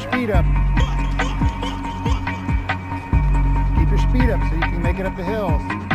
speed up. Keep your speed up so you can make it up the hills.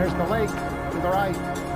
There's the lake to the right.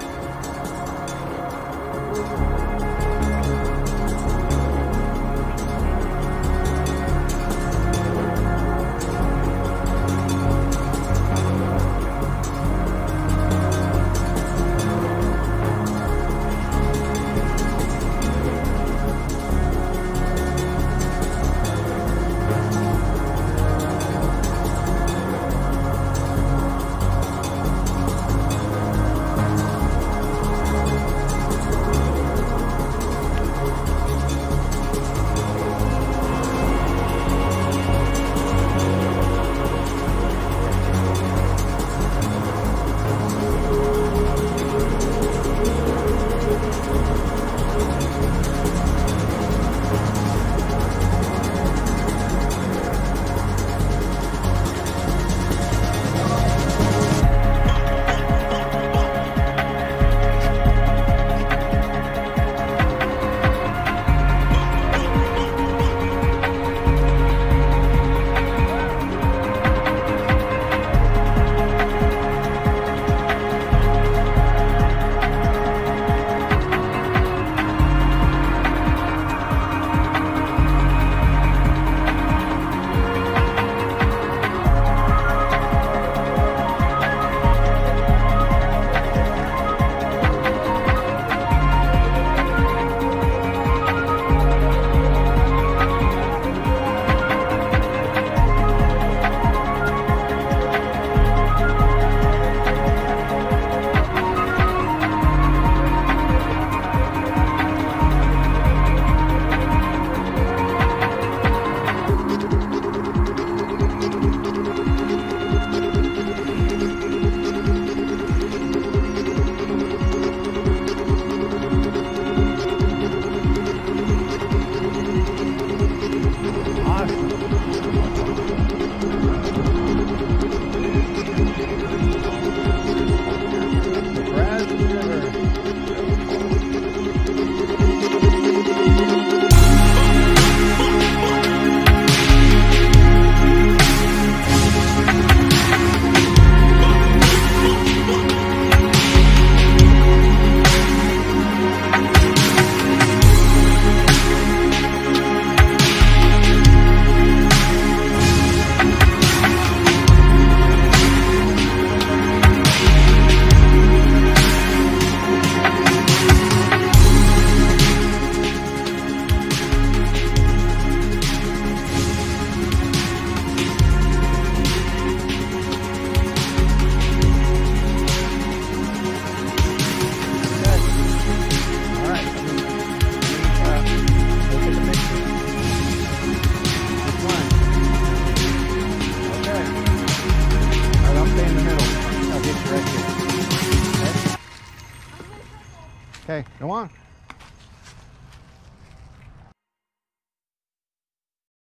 Okay, come on.